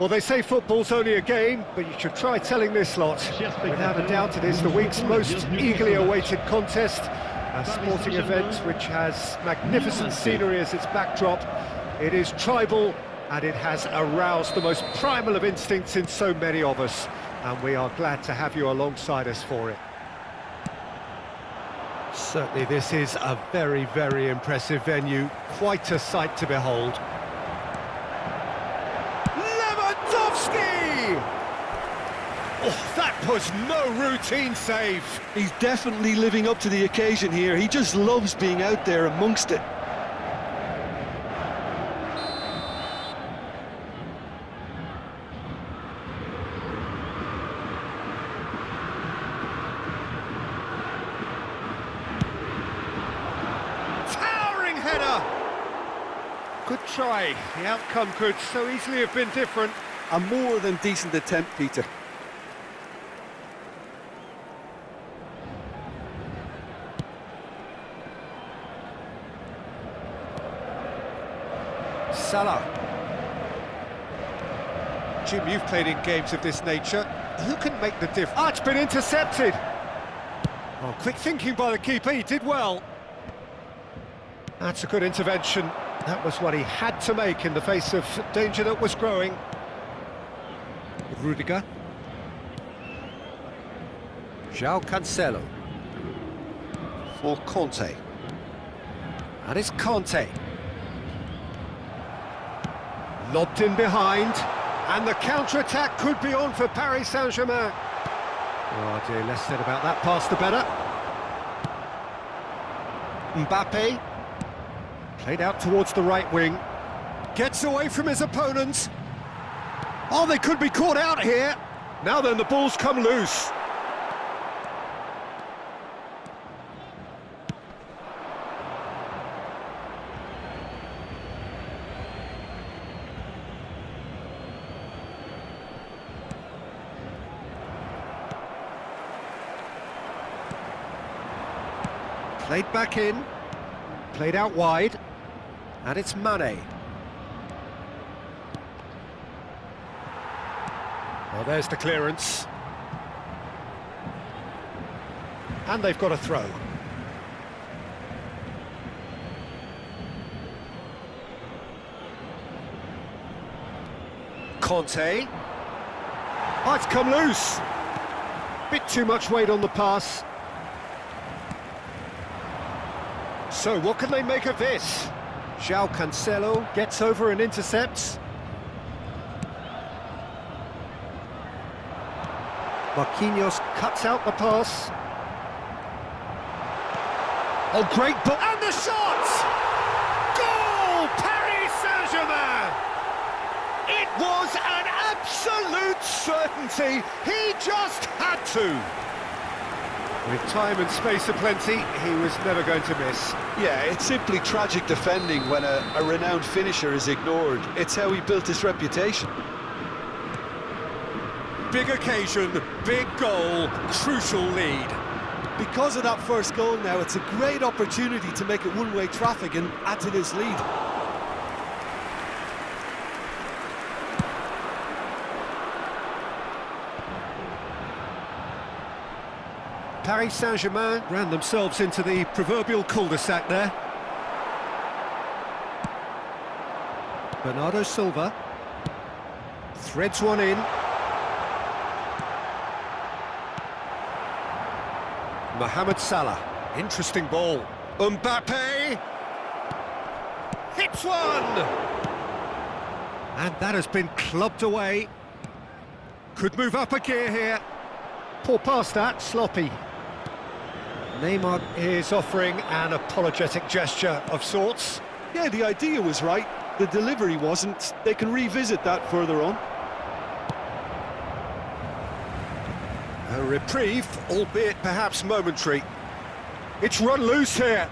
Well, they say football's only a game, but you should try telling this lot. Without a doubt, it is the week's most eagerly awaited contest, a sporting event which has magnificent scenery as its backdrop. It is tribal, and it has aroused the most primal of instincts in so many of us, and we are glad to have you alongside us for it. Certainly this is a very, very impressive venue, quite a sight to behold. Lewandowski! Oh, that was no routine save. He's definitely living up to the occasion here. He just loves being out there amongst it. Towering header! Good try. The outcome could so easily have been different. A more than decent attempt, Peter. Salah. Jim, you've played in games of this nature. Who can make the difference? Ah, it's been intercepted! Oh, quick thinking by the keeper, he did well. That's a good intervention. That was what he had to make in the face of danger that was growing. Rudiger. João Cancelo. For Kanté. And it's Kanté. Lobbed in behind, and the counter-attack could be on for Paris Saint-Germain. Oh dear, less said about that pass the better. Mbappe. Played out towards the right wing. Gets away from his opponents. Oh, they could be caught out here. Now then, the ball's come loose. Played back in, played out wide, and it's Mane. Well, there's the clearance. And they've got a throw. Kanté. Oh, it's come loose. Bit too much weight on the pass. So, what can they make of this? João Cancelo gets over and intercepts. Marquinhos cuts out the pass. Oh, great ball. And the shot! Goal! Paris Saint-Germain! It was an absolute certainty. He just had to. With time and space aplenty, he was never going to miss. Yeah, it's simply tragic defending when a, a renowned finisher is ignored. It's how he built his reputation. Big occasion, big goal, crucial lead. Because of that first goal now, it's a great opportunity to make it one-way traffic and add to this lead. Paris Saint-Germain ran themselves into the proverbial cul-de-sac there. Bernardo Silva threads one in. Mohamed Salah, interesting ball. Mbappe hits one! And that has been clubbed away. Could move up a gear here. Poor pass that, sloppy. Neymar is offering an apologetic gesture of sorts. Yeah, the idea was right. The delivery wasn't. They can revisit that further on. Reprieve, albeit perhaps momentary. It's run loose here.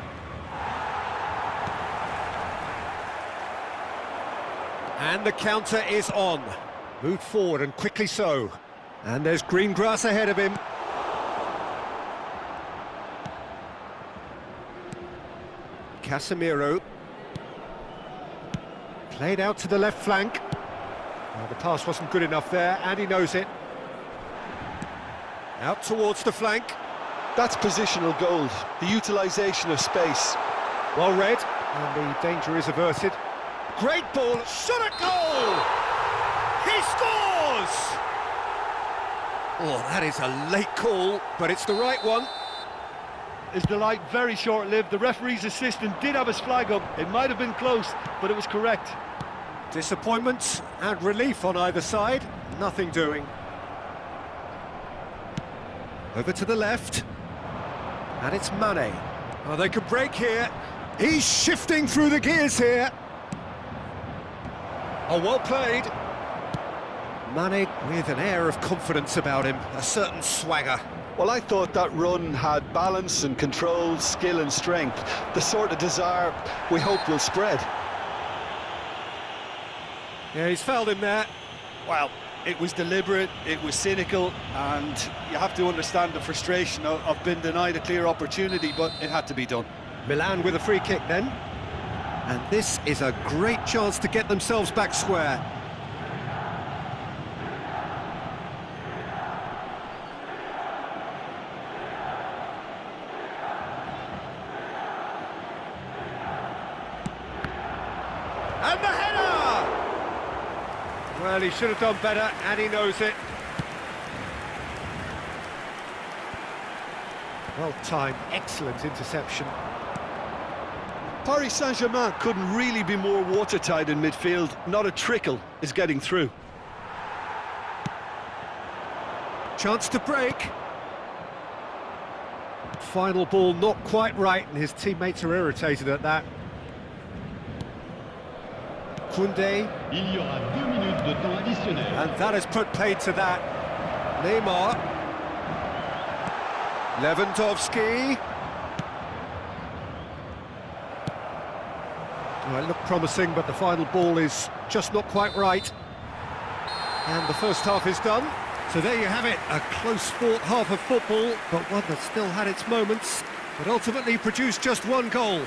And the counter is on. Moved forward and quickly so. And there's green grass ahead of him. Casemiro. Played out to the left flank. Well, the pass wasn't good enough there, and he knows it. Out towards the flank. That's positional gold, the utilisation of space. Well read, and the danger is averted. Great ball, shot at goal! He scores! Oh, that is a late call, but it's the right one. His delight very short-lived. The referee's assistant did have his flag up. It might have been close, but it was correct. Disappointment and relief on either side. Nothing doing. Over to the left. And it's Mane. Oh, they could break here. He's shifting through the gears here. Oh, well played. Mane with an air of confidence about him, a certain swagger. Well, I thought that run had balance and control, skill and strength, the sort of desire we hope will spread. Yeah, he's fouled him there. Well, it was deliberate, it was cynical, and you have to understand the frustration of, of being denied a clear opportunity, but it had to be done. Milan with a free kick then. And this is a great chance to get themselves back square. And the header! He should have done better, and he knows it. Well timed, excellent interception. Paris Saint-Germain couldn't really be more watertight in midfield. Not a trickle is getting through. Chance to break. Final ball not quite right, and his teammates are irritated at that. Additionnel. And that has put paid to that. Neymar. Lewandowski. Well, it looked promising, but the final ball is just not quite right. And the first half is done. So there you have it, a close fought half of football, but one that still had its moments, but ultimately produced just one goal.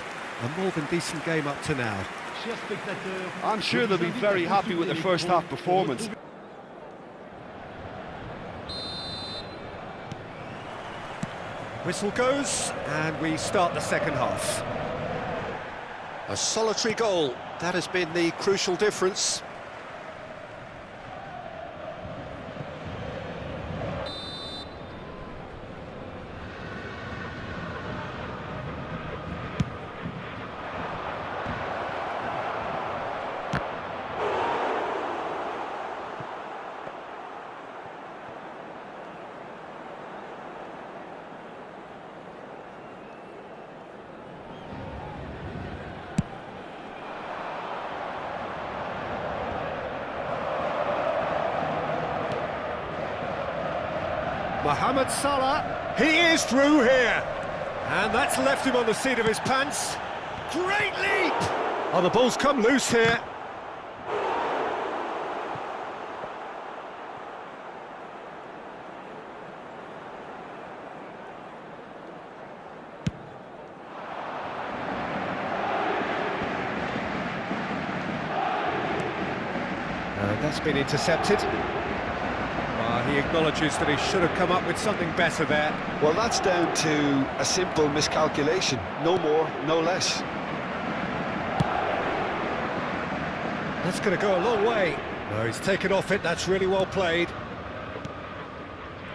A more than decent game up to now. Chers spectateurs, I'm sure they'll be very happy with their first half performance. Whistle goes, and we start the second half. A solitary goal, that has been the crucial difference. Mohamed Salah, he is through here. And that's left him on the seat of his pants. Great leap! Oh, the ball's come loose here. And that's been intercepted. He acknowledges that he should have come up with something better there. Well, that's down to a simple miscalculation. No more, no less. That's going to go a long way. No, he's taken off it. That's really well played.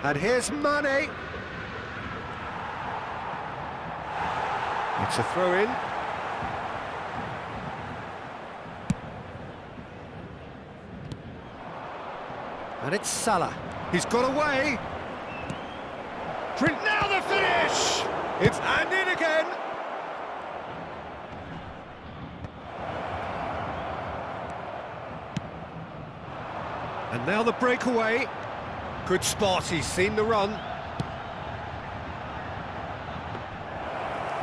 And here's Mane. It's a throw-in. And it's Salah. He's got away. Print now the finish. It's and in again. And now the breakaway. Good spot, he's seen the run.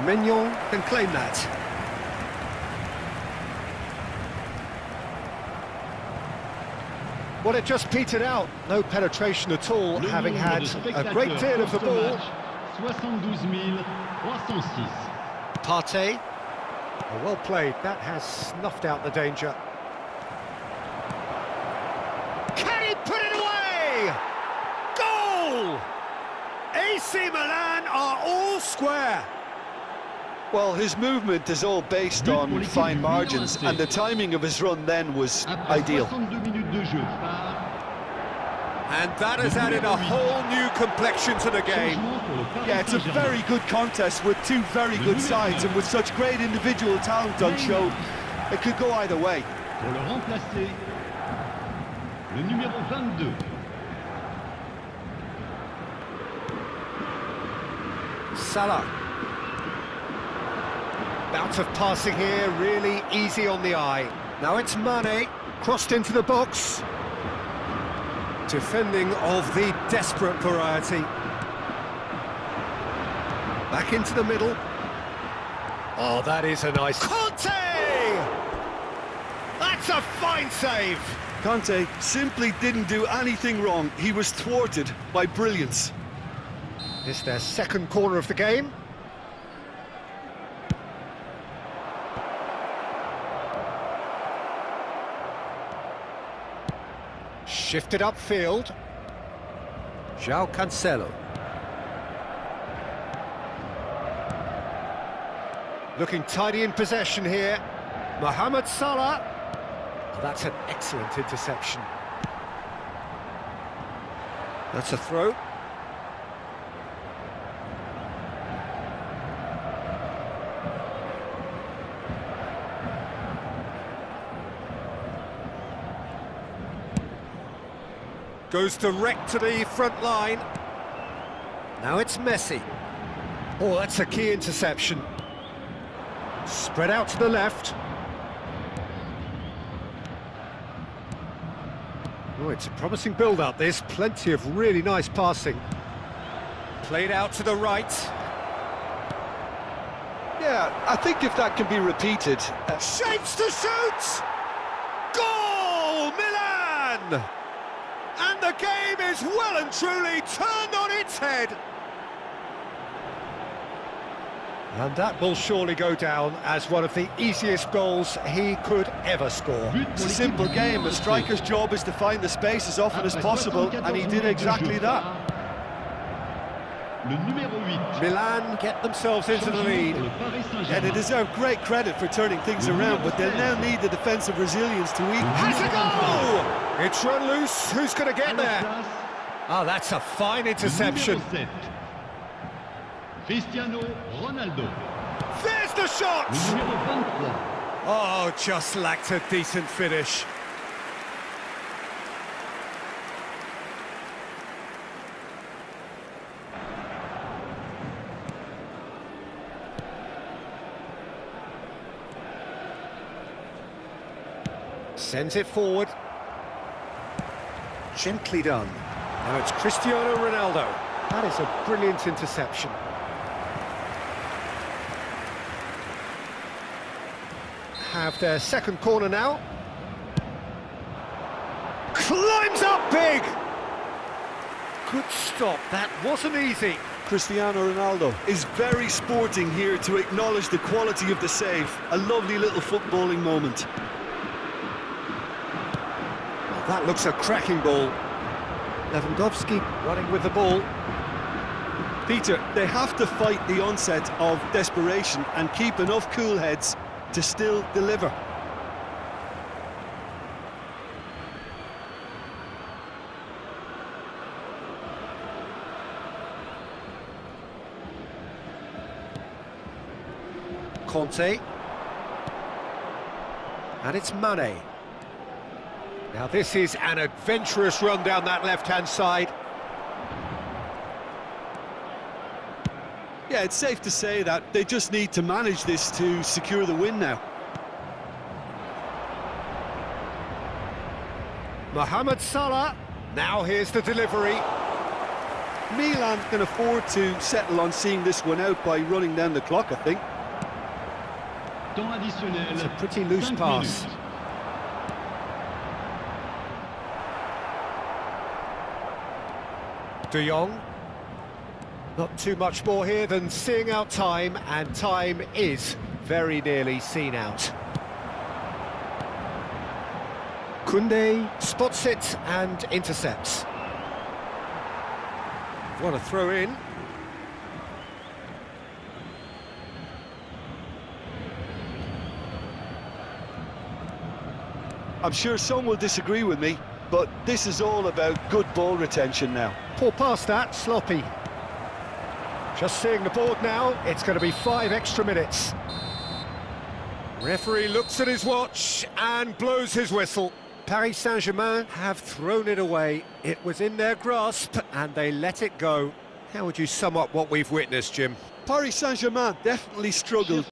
Maignan can claim that. Well, it just petered out. No penetration at all, having had a great deal of the ball. Partey. Oh, well played. That has snuffed out the danger. Can he put it away? Goal! AC Milan are all square. Well, his movement is all based on fine margins, and the timing of his run then was ideal. 62 minutes de jeu par And that has added a whole new complexion to the game. changement pour le Paris Yeah, it's a very good contest with two very good sides, and with such great individual talent on show, it could go either way. Pour le remplacer, le numéro 22. Salah. Bout of passing here, really easy on the eye. Now it's Mane, crossed into the box. Defending of the desperate variety. Back into the middle. Oh, that is a nice... Kanté! That's a fine save! Kanté simply didn't do anything wrong. He was thwarted by brilliance. It's their second corner of the game. Shifted upfield. João Cancelo. Looking tidy in possession here. Mohamed Salah. Oh, that's an excellent interception. That's a throw. Goes direct to the front line. Now it's Messi. Oh, that's a key interception. Spread out to the left. Oh, it's a promising build-up, There's Plenty of really nice passing. Played out to the right. Yeah, I think if that can be repeated, uh, Shapes to shoot! Goal! Milan! And the game is well and truly turned on its head. And that will surely go down as one of the easiest goals he could ever score. But It's a simple game. A striker's job is to find the space as often as possible, and he did exactly that. par Le numéro 8. Milan get themselves into the lead. pour le Paris Yeah, they deserve great credit for turning things around, but they'll now need the defensive resilience to eat. Has a goal! It's run loose. Who's going to get there? Oh, that's a fine interception. Cristiano Ronaldo. There's the shot! Le numéro 23. Oh, just lacked a decent finish. Sends it forward. Gently done. Now it's Cristiano Ronaldo. That is a brilliant interception. have their second corner now. Climbs up big! Good stop, that wasn't easy. Cristiano Ronaldo is very sporting here to acknowledge the quality of the save. A lovely little footballing moment. That looks a cracking ball. Lewandowski running with the ball. Peter, they have to fight the onset of desperation and keep enough cool heads to still deliver. Kanté. And it's Mane. Now this is an adventurous run down that left-hand side. Yeah, it's safe to say that they just need to manage this to secure the win now. Mohamed Salah. Now here's the delivery. Milan can afford to settle on seeing this one out by running down the clock, I think. It's a pretty loose cinq pass. De Jong. Not too much more here than seeing out time, and time is very nearly seen out. Koundé spots it and intercepts. What a throw in. I'm sure some will disagree with me, but this is all about good ball retention now. Poor pass that, sloppy. Just seeing the board now, it's going to be five extra minutes. Referee looks at his watch and blows his whistle. Paris Saint-Germain have thrown it away. It was in their grasp and they let it go. How would you sum up what we've witnessed, Jim? Paris Saint-Germain definitely struggled